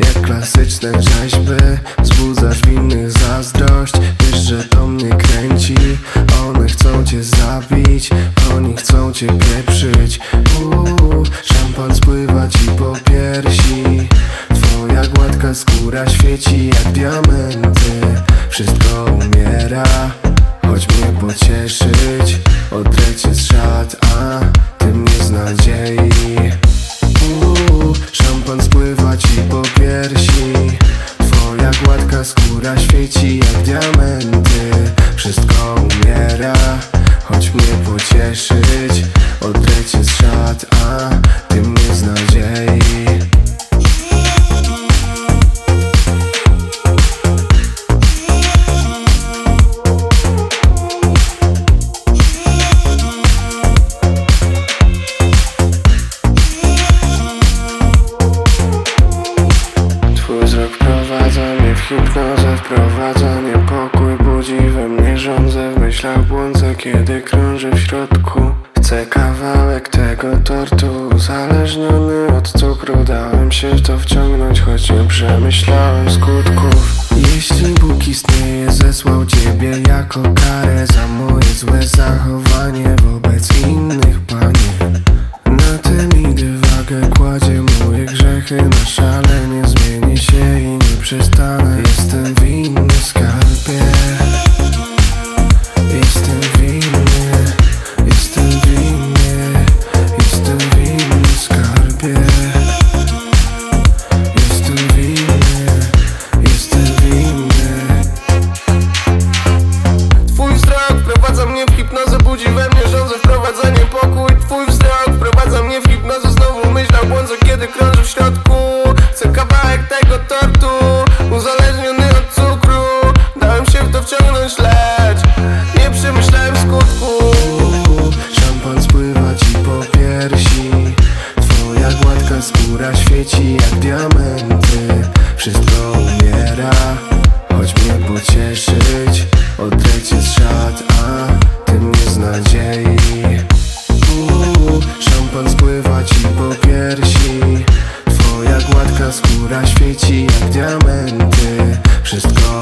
Jak klasyczne rzeźby Wzbudzasz w innych zazdrość Wiesz, że to mnie kręci. One chcą cię zabić Oni chcą cię pieprzyć. Uuu, Szampan spływa ci po piersi. Twoja gładka skóra świeci jak diamenty. Wszystko umiera Chodź mnie pocieszyć. Odlecie z szat, a ty mnie z nadziei spływa ci po piersi. Twoja gładka skóra świeci jak diamenty. Wszystko wzrok wprowadza mnie w hipnozę Wprowadza niepokój, budzi we mnie żądzę W myślach błądzę, kiedy krążę w środku. Chcę kawałek tego tortu Uzależniony od cukru. Dałem się w to wciągnąć, choć nie przemyślałem skutków. Jeśli Bóg istnieje, zesłał Ciebie jako karę Za moje złe zachowanie wobec innych panien przestanę Jestem winny skarbie diamenty Wszystko umiera Chodź mnie pocieszyć. Odlecie z szat, a ty mnie z nadziei. Uuu, Szampan spływa ci po piersi. Twoja gładka skóra świeci jak diamenty. Wszystko